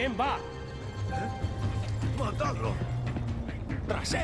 ¿Quién va? ¡Matadlo! ¡Tras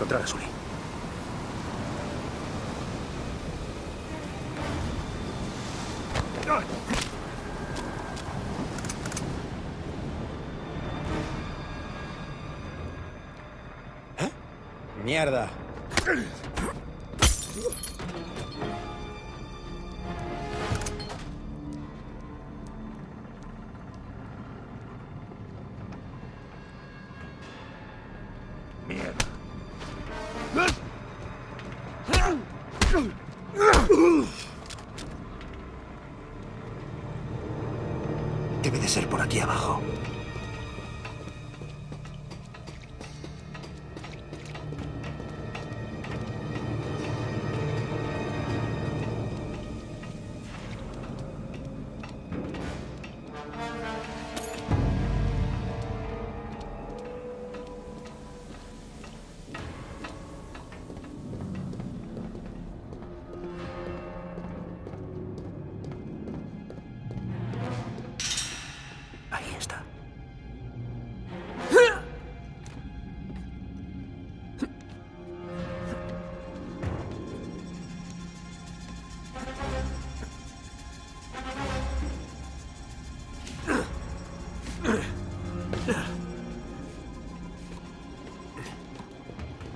encontrar a Sully. Mierda. Mierda.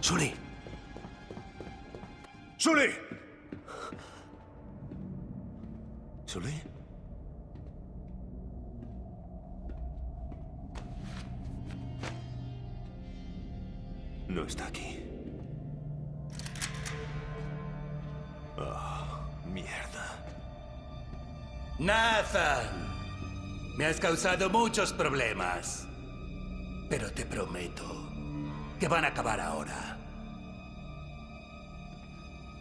Sully. ¡Sully! ¿Sully? No está aquí. Oh, mierda. Nathan, me has causado muchos problemas. Pero te prometo que van a acabar ahora.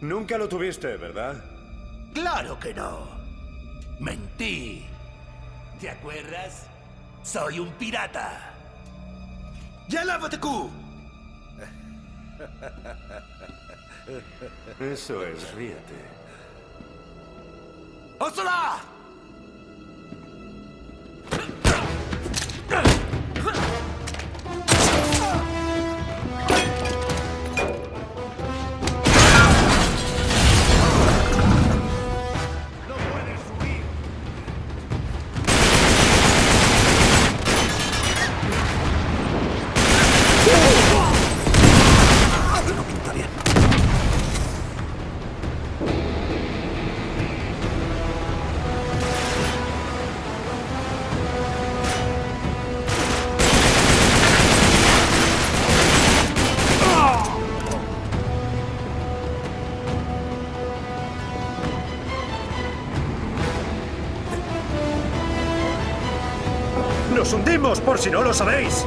Nunca lo tuviste, ¿verdad? Claro que no. Mentí. ¿Te acuerdas? Soy un pirata. ¡Ya lávate, Q! Eso es, ríete. ¡Úrsula! ¡Nos hundimos, por si no lo sabéis!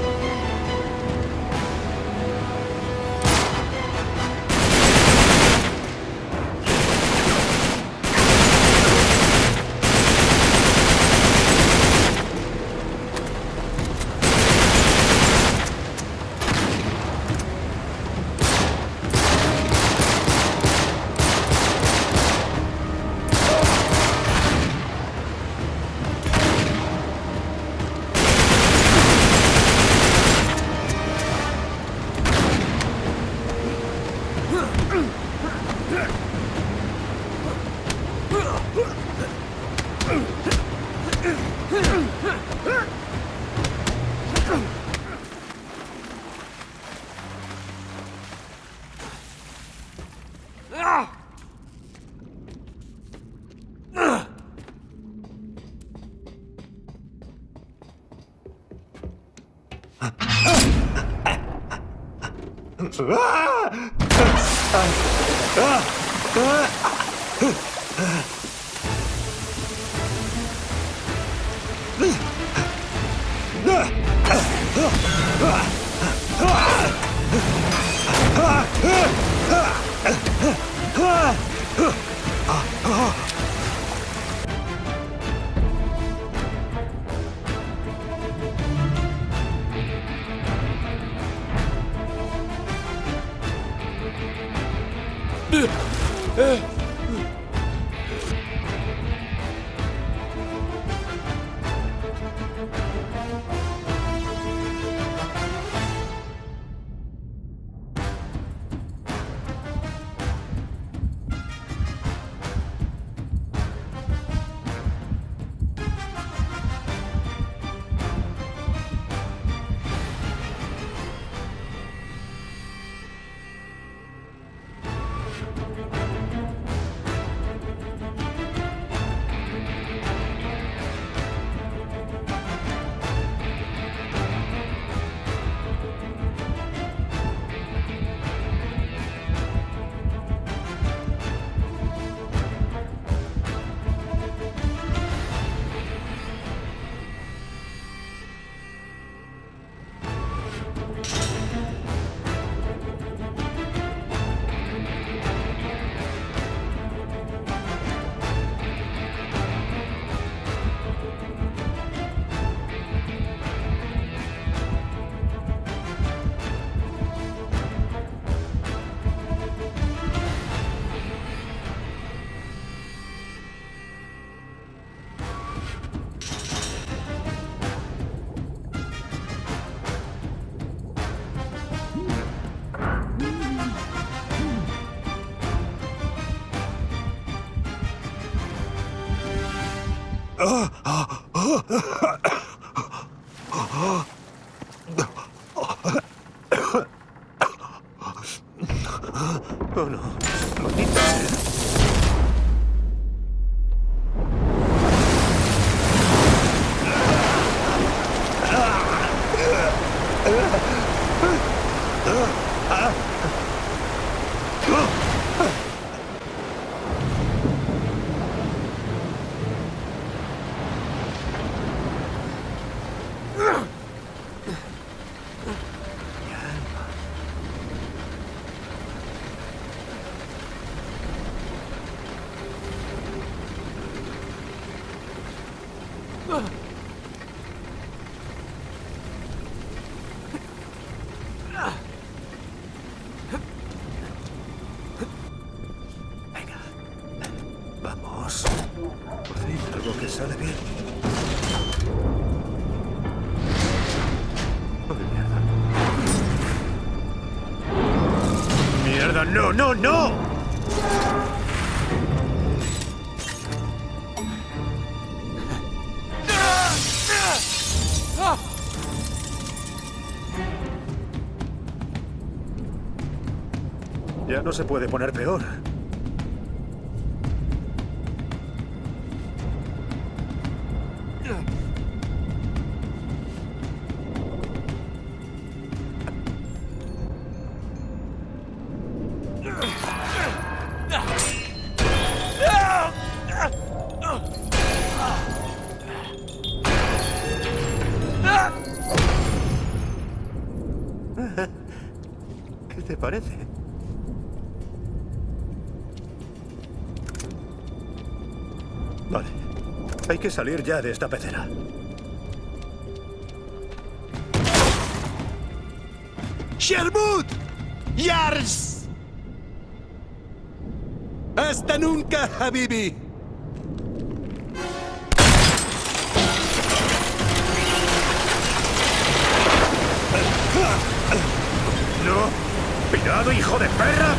ah! Oh sale bien. mierda! ¡Mierda! ¡No, no, no! Ya no se puede poner peor. Que salir ya de esta pecera. ¡Sherwood! ¡Yars! ¡Hasta nunca, Habibi! ¡No! ¡Cuidado, hijo de perra!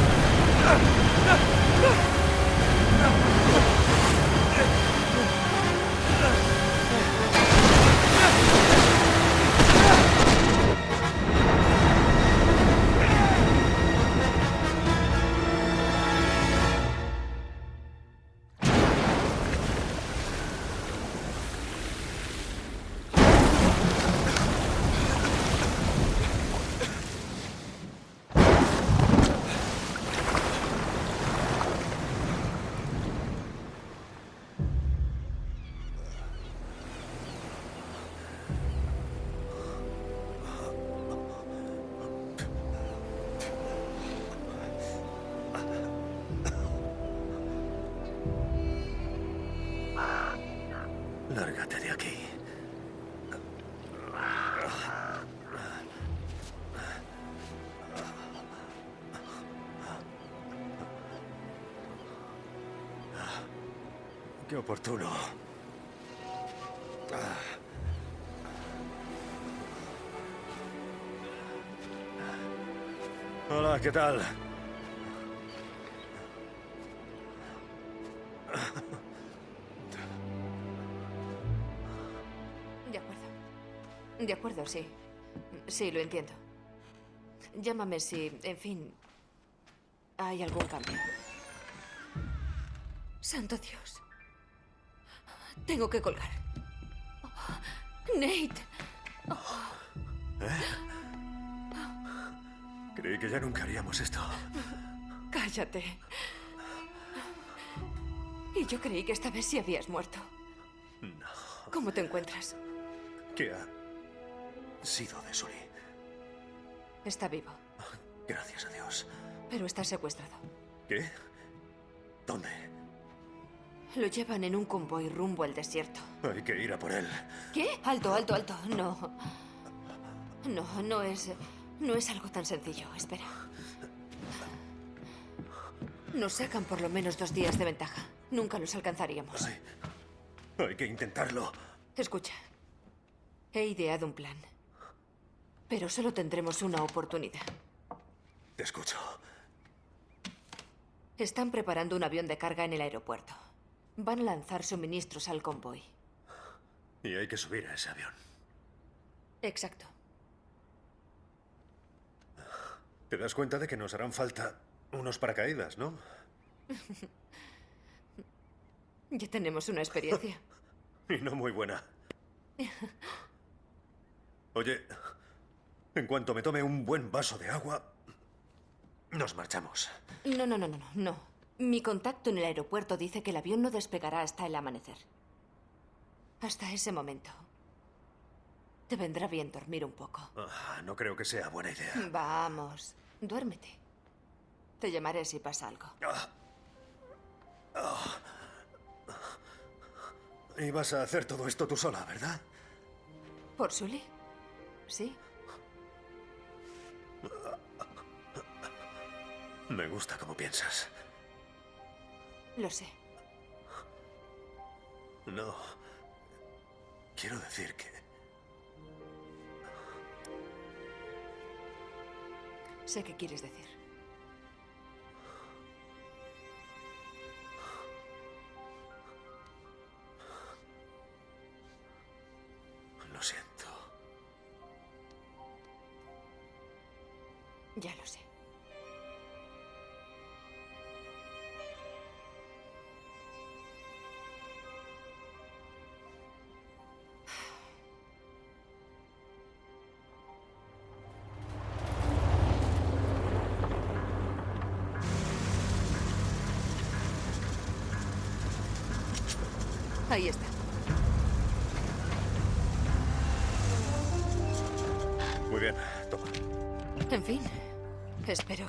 Qué oportuno. Hola, ¿qué tal? De acuerdo. De acuerdo, sí. Sí, lo entiendo. Llámame si, en fin, hay algún cambio. Santo Dios. Tengo que colgar. Nate. Creí que ya nunca haríamos esto. Cállate. Y yo creí que esta vez sí habías muerto. No. ¿Cómo te encuentras? ¿Qué ha sido de Sully? Está vivo, Gracias a Dios. pero está secuestrado. ¿Qué? ¿Dónde? Lo llevan en un convoy rumbo al desierto. Hay que ir a por él. ¿Qué? Alto, alto, alto. No. No, no es. No es algo tan sencillo. Espera. Nos sacan por lo menos dos días de ventaja. Nunca los alcanzaríamos. Hay, hay que intentarlo. Escucha. He ideado un plan. Pero solo tendremos una oportunidad. Te escucho. Están preparando un avión de carga en el aeropuerto. Van a lanzar suministros al convoy. Y hay que subir a ese avión. Exacto. ¿Te das cuenta de que nos harán falta unos paracaídas, no? Ya tenemos una experiencia. Y no muy buena. Oye, en cuanto me tome un buen vaso de agua, nos marchamos. No, no, no, no, no. Mi contacto en el aeropuerto dice que el avión no despegará hasta el amanecer. Hasta ese momento. Te vendrá bien dormir un poco. Ah, no creo que sea buena idea. Vamos, duérmete. Te llamaré si pasa algo. Y vas a hacer todo esto tú sola, ¿verdad? ¿Por Sully? Sí. Me gusta cómo piensas. Lo sé. No. Quiero decir que... Sé qué quieres decir.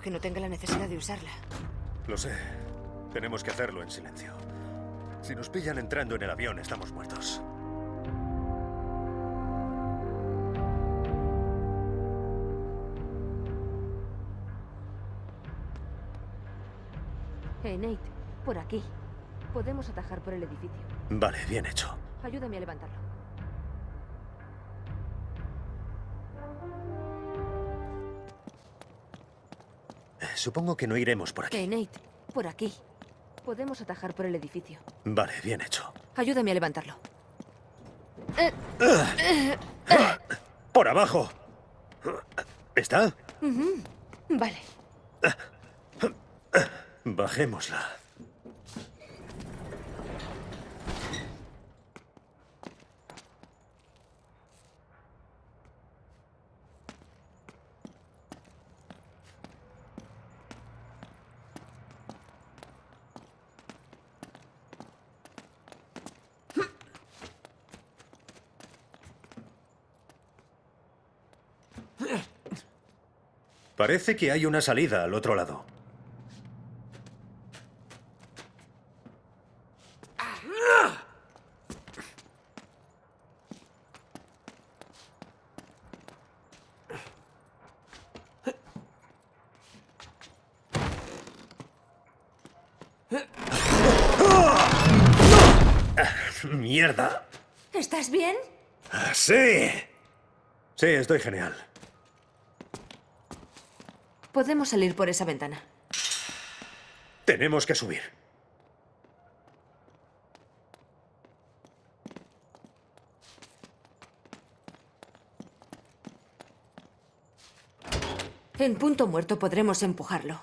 Que no tenga la necesidad de usarla. Lo sé. Tenemos que hacerlo en silencio. Si nos pillan entrando en el avión, estamos muertos. Hey, Nate, por aquí. Podemos atajar por el edificio. Vale, bien hecho. Ayúdame a levantarlo. Supongo que no iremos por aquí. Hey, Nate, por aquí. Podemos atajar por el edificio. Vale, bien hecho. Ayúdame a levantarlo. ¡Por abajo! ¿Está? Vale. Bajémosla. Parece que hay una salida al otro lado. ¡Mierda! ¿Estás bien? ¡Sí! Sí, estoy genial. Podemos salir por esa ventana. Tenemos que subir. En punto muerto podremos empujarlo.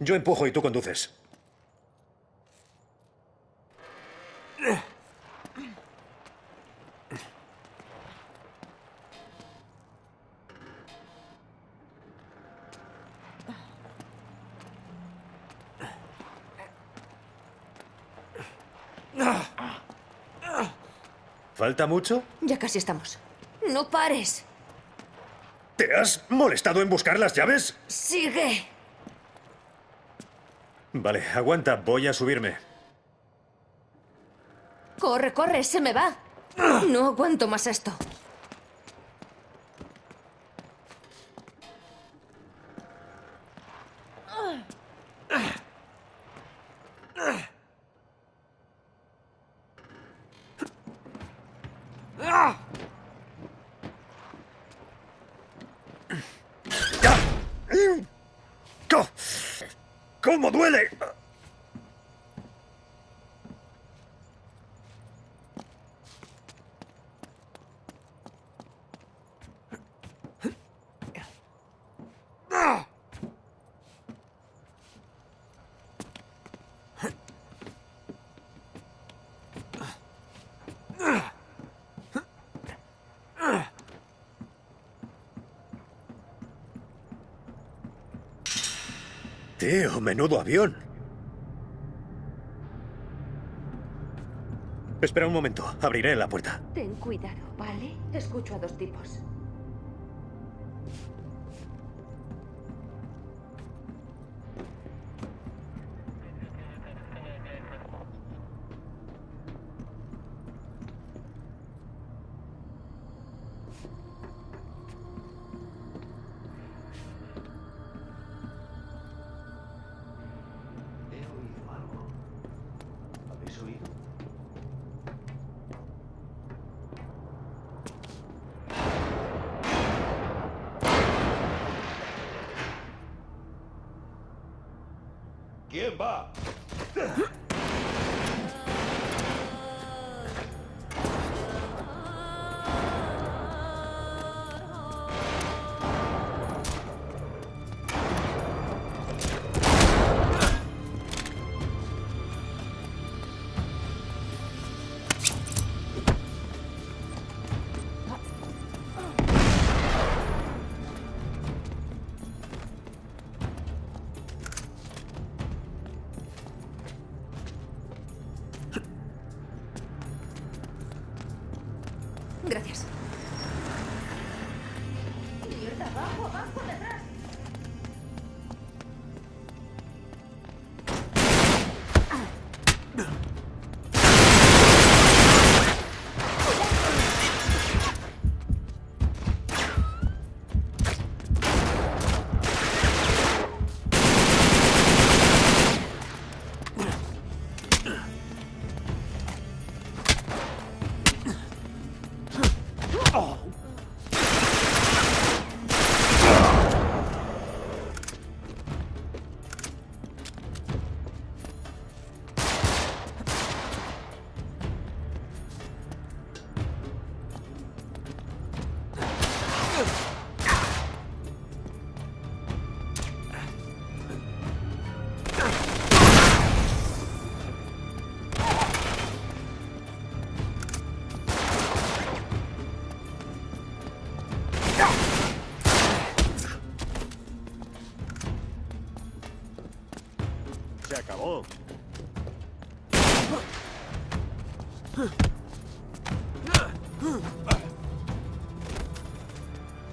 Yo empujo y tú conduces. ¿Falta mucho? Ya casi estamos. No pares. ¿Te has molestado en buscar las llaves? Sigue. Vale, aguanta, voy a subirme. Corre, corre, se me va. No aguanto más esto. ¡Ya! Co- ¿Cómo duele? Tío, menudo avión. Espera un momento, abriré la puerta. Ten cuidado, ¿vale? Escucho a dos tipos. ¿Quién va?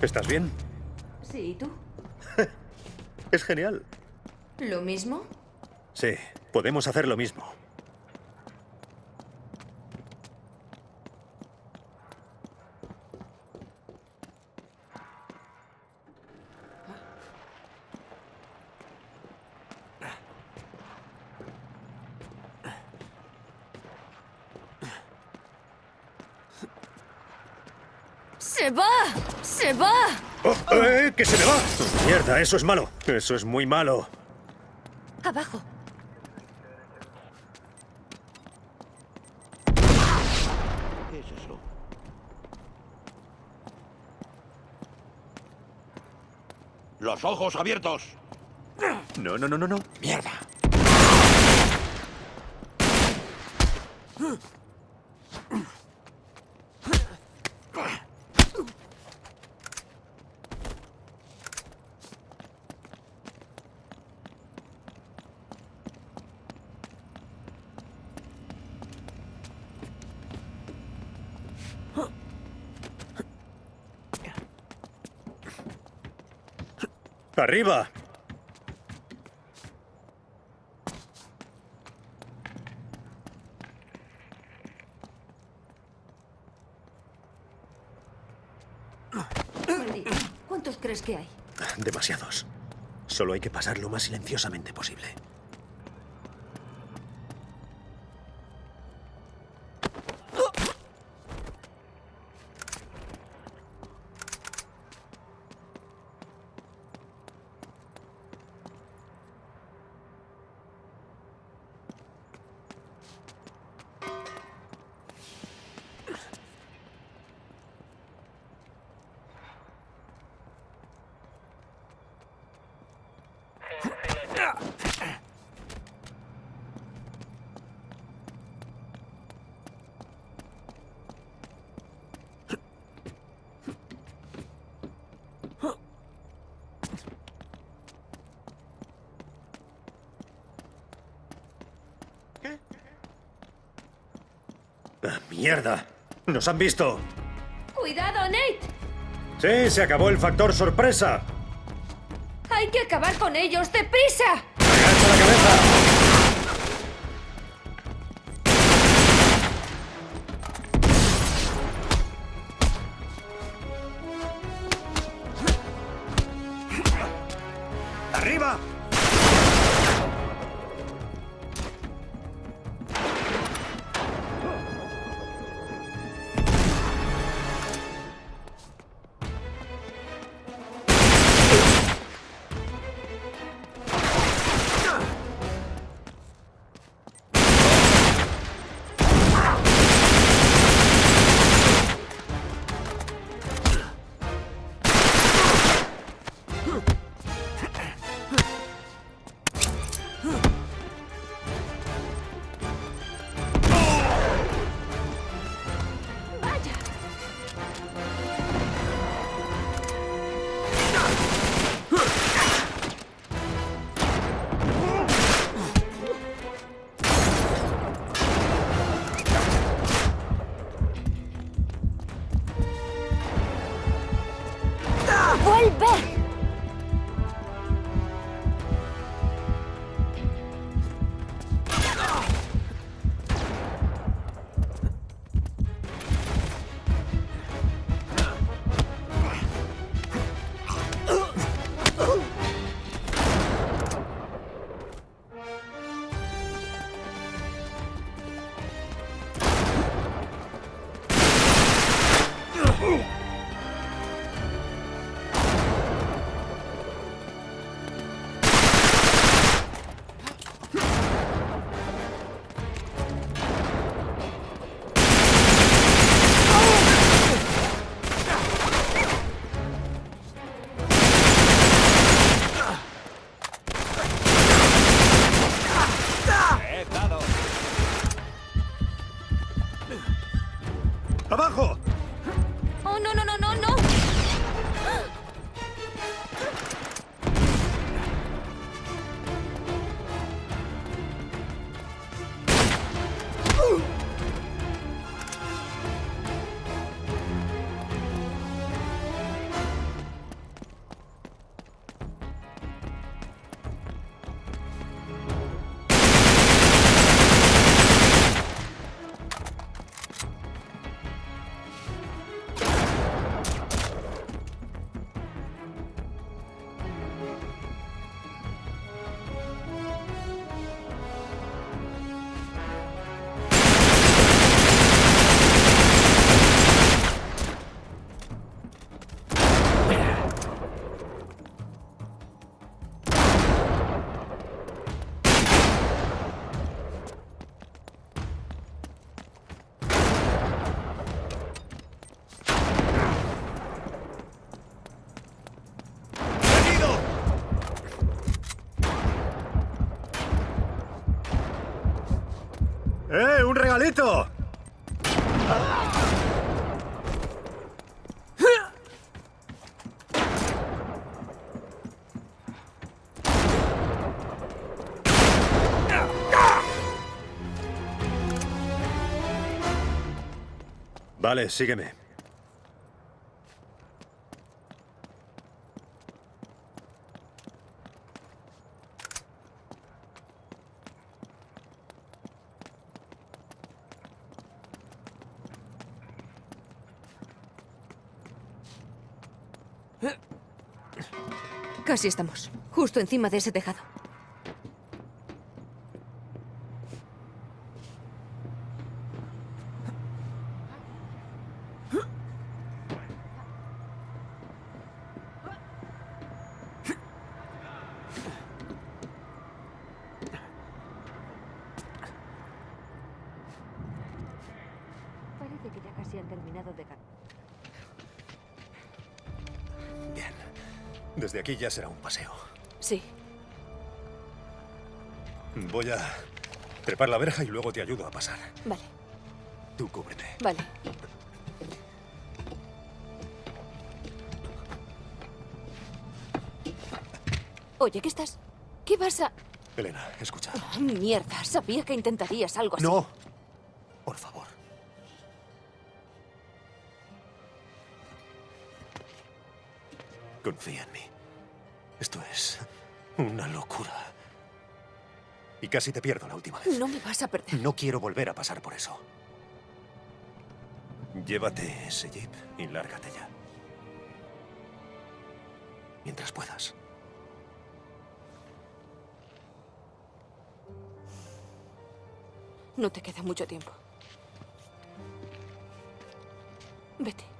¿Estás bien? Sí, ¿y tú? Es genial. ¿Lo mismo? Sí, podemos hacer lo mismo. ¡Se va! ¡Se va! ¡Oh, eh, ¡Que se me va! Mierda, eso es malo. Eso es muy malo. Abajo. ¿Qué es eso? ¡Los ojos abiertos! No, no, no, no, no. ¡Mierda! ¡Arriba! Maldito. ¿Cuántos crees que hay? Demasiados. Solo hay que pasar lo más silenciosamente posible. ¡Ah, ¡Mierda! ¡Nos han visto! ¡Cuidado, Nate! Sí, se acabó el factor sorpresa. ¡Hay que acabar con ellos! ¡Deprisa! Vale, sígueme. Casi estamos. Justo encima de ese tejado. Parece que ya casi han terminado de Bien. Desde aquí ya será un paseo. Sí. Voy a trepar la verja y luego te ayudo a pasar. Vale, Tú cúbrete. vale. Oye, ¿qué estás? ¿Qué vas a...? Elena, escucha. Ah, Mierda, sabía que intentarías algo así. No. Por favor. Confía en mí. Esto es una locura. Y casi te pierdo la última vez. No me vas a perder. No quiero volver a pasar por eso. Llévate ese jeep y lárgate ya. Mientras puedas. No te queda mucho tiempo. Vete.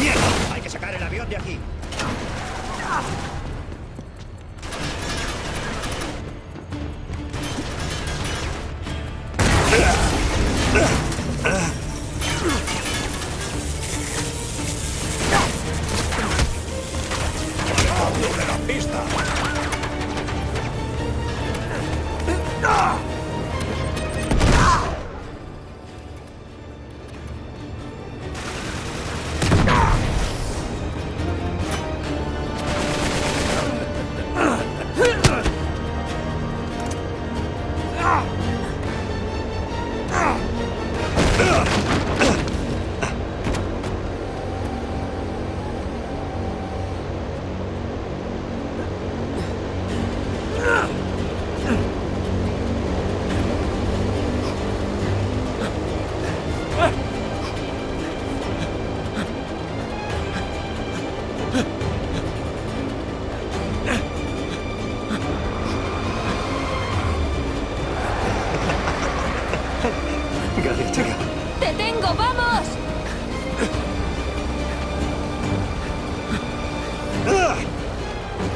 ¡Mierda! Hay que sacar el avión de aquí.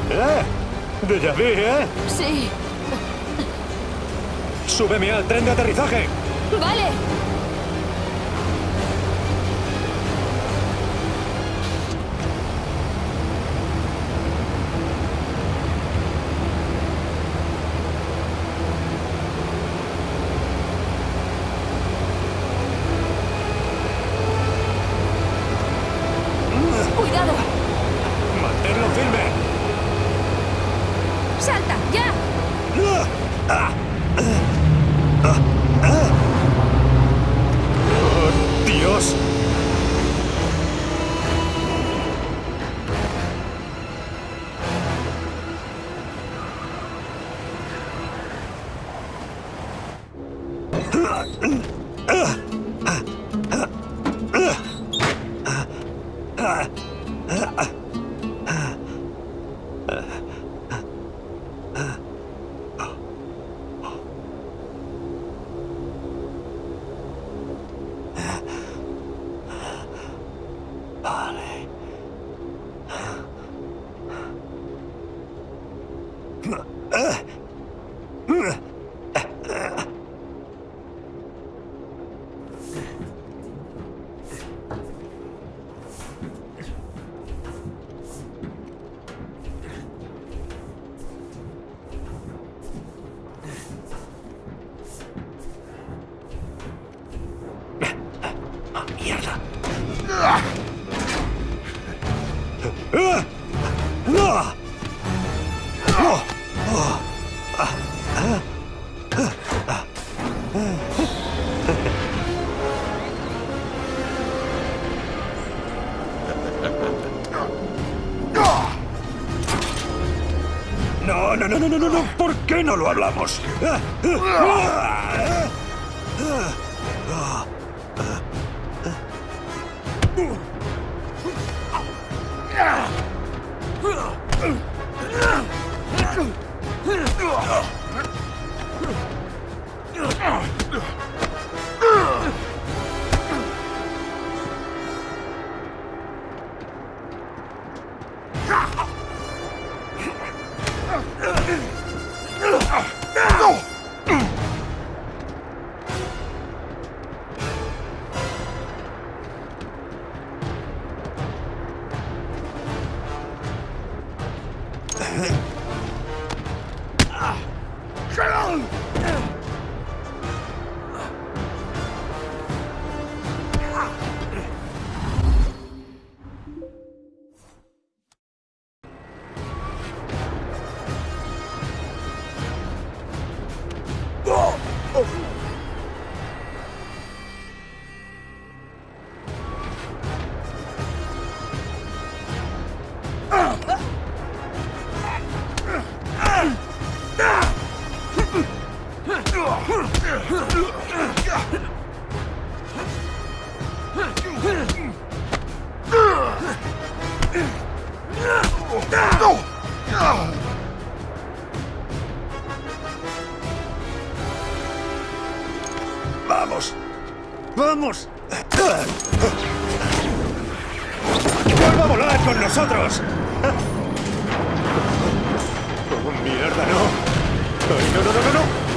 ¡Eh! Déjà vu, ¿eh? Sí. ¡Súbeme al tren de aterrizaje! Vale. No, no, no, no, no, no. ¿Por qué no lo hablamos? Vamos. No, no, no, no, no!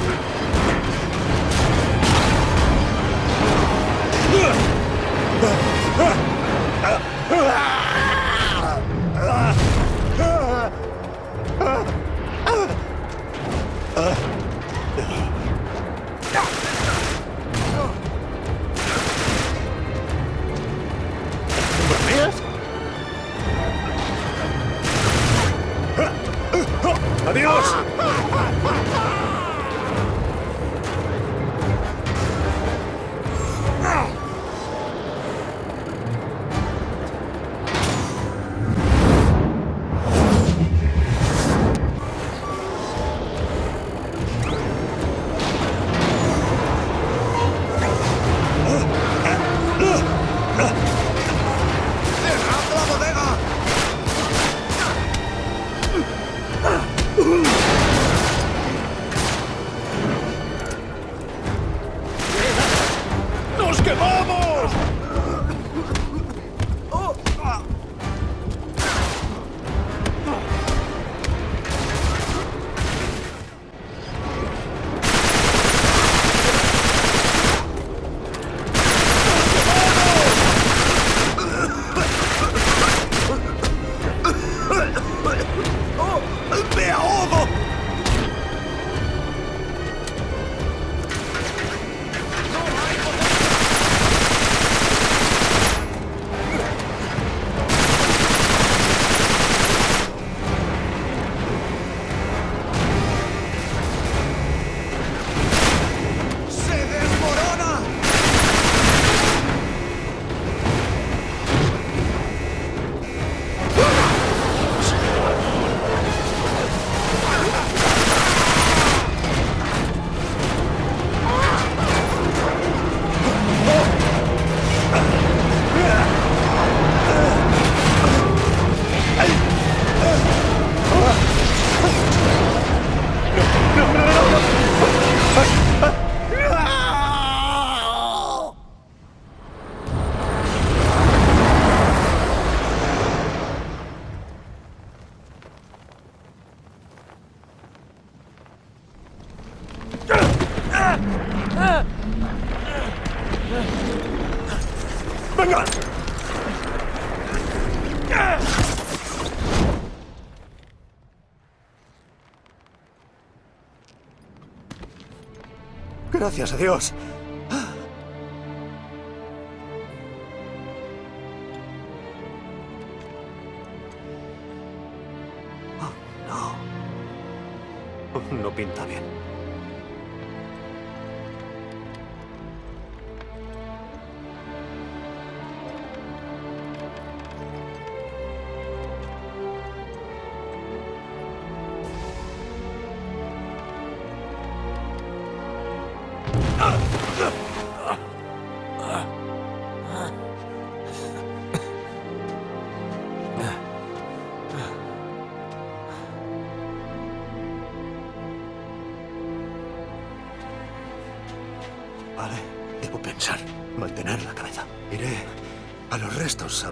Gracias a Dios.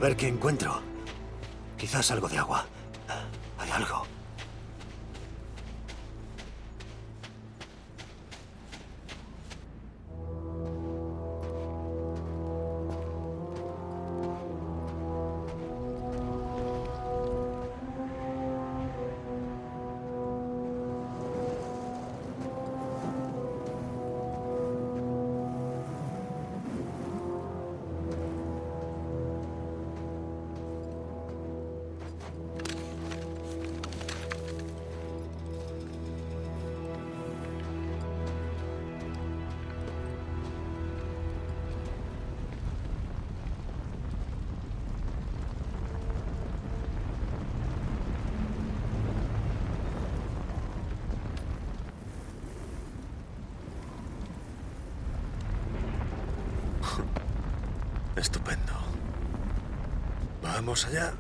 Ver qué encuentro. Quizás algo de agua. Vamos allá.